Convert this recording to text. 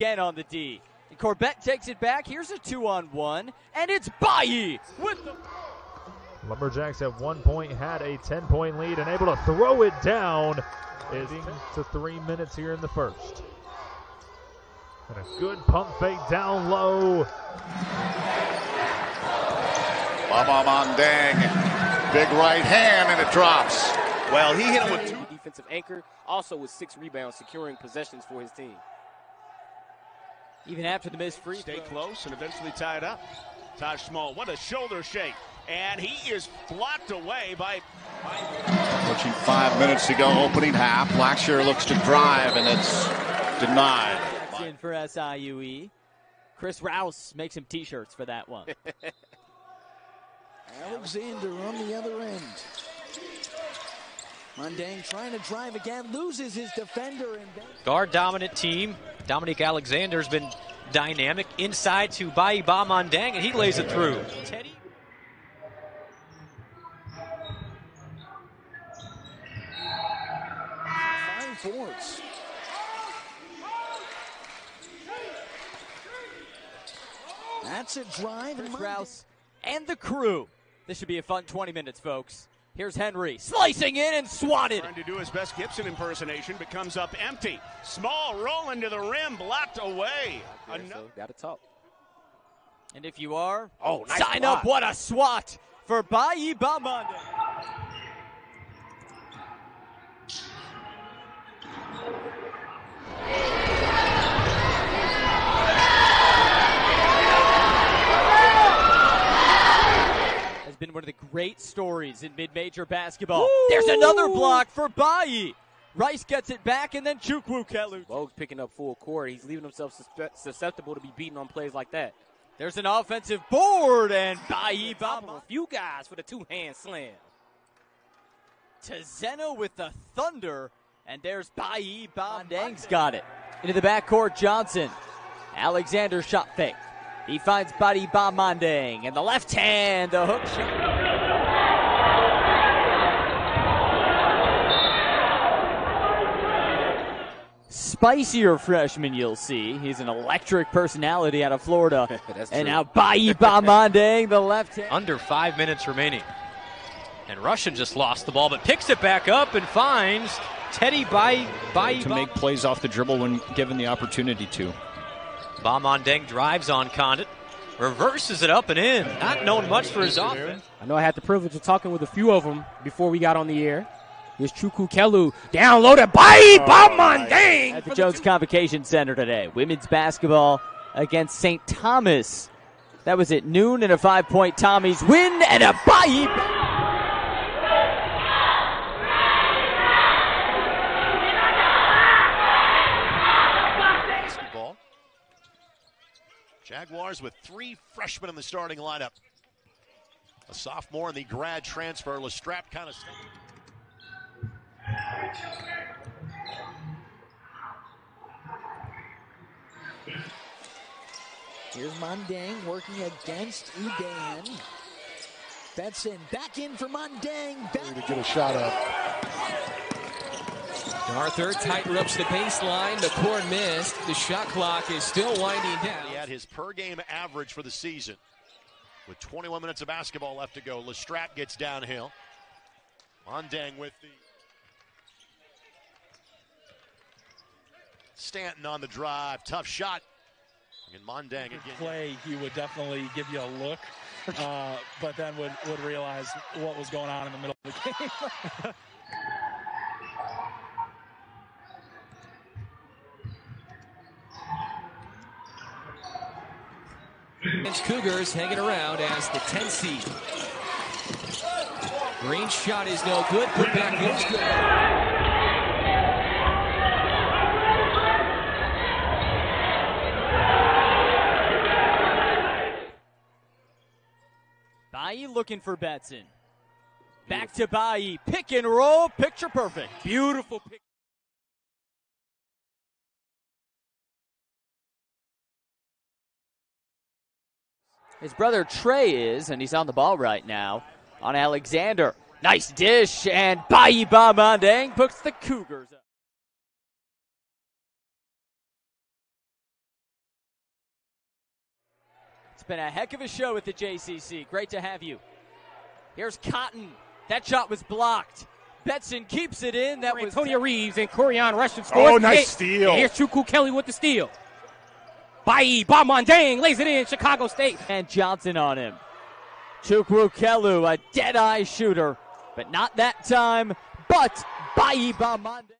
again on the D. And Corbett takes it back. Here's a two on one, and it's Bayi with the. Lumberjacks at one point had a 10 point lead and able to throw it down. Is to three minutes here in the first. And a good pump fake down low. Baba Mandeng, big right hand, and it drops. Well, he hit him with two defensive anchor, also with six rebounds, securing possessions for his team. Even after the missed free Stay throw. close and eventually tie it up. Taj Small, what a shoulder shake. And he is blocked away by. Approaching five minutes to go, opening half. Blackshear looks to drive, and it's denied. in for SIUE. Chris Rouse makes him t-shirts for that one. Alexander on the other end. Mundane trying to drive again, loses his defender and guard dominant team. Dominic Alexander's been dynamic inside to Bayi Bamandang, and he lays it through. Teddy. five boards. That's a drive. Rouse and the crew. This should be a fun 20 minutes, folks. Here's Henry slicing in and swatted. Trying to do his best Gibson impersonation, but comes up empty. Small rolling to the rim, blocked away. Yeah, Ano- so got to talk. And if you are, Oh, nice sign block. up. What a swat for Bayi Bamande. Of the great stories in mid-major basketball. There's another block for Bayi. Rice gets it back, and then Chukwukelu. Bogue's picking up full court. He's leaving himself susceptible to be beaten on plays like that. There's an offensive board, and Bayi Top of Bamande. a few guys for the two-hand slam. to Zeno with the Thunder, and there's Bayi Bondang's got it. Into the backcourt, Johnson. Alexander shot fake. He finds Bayi Bamandang, and the left hand, the hook shot. Spicier freshman, you'll see. He's an electric personality out of Florida. That's and true. now Bayi Bamandang, the left hand. Under five minutes remaining. And Russian just lost the ball, but picks it back up and finds Teddy Bai Bai to make plays off the dribble when given the opportunity to. Bamandeng drives on Condit, reverses it up and in. Not known much for his offense. I know I had the privilege of talking with a few of them before we got on the air. Here's Chukwukelu downloaded by oh, Bamandang. at the Jones Convocation Center today. Women's basketball against St. Thomas. That was at noon and a five point Tommy's win and a Bayi. basketball. Jaguars with three freshmen in the starting lineup. A sophomore and the grad transfer, Lestrap kind of. Here's Mundang working against Udan. Betson back in for Mundang. Back To get a shot up. Arthur tightens the baseline. The court missed. The shot clock is still winding down. He had his per game average for the season. With 21 minutes of basketball left to go, Lestrap gets downhill. Mondang with the. Stanton on the drive. Tough shot. And Mondang again. play, he would definitely give you a look, uh, but then would, would realize what was going on in the middle of the game. It's Cougars hanging around as the 10 seed. Green shot is no good. Put back is good. Bayi looking for Betson. Back to Bayi. Pick and roll. Picture perfect. Beautiful pick. His brother Trey is, and he's on the ball right now on Alexander. Nice dish, and Bayi Bamandang puts the Cougars up. Been a heck of a show at the JCC. Great to have you. Here's Cotton. That shot was blocked. Betson keeps it in. That was Antonio Reeves and Corian Russian oh, scores. Oh, nice Hey, steal. and here's Chuku Kelly with the steal. Bayi Bamandang lays it in. Chicago State. and Johnson on him. Chukwukelu, a dead eye shooter, but not that time. But Bayi Bamande.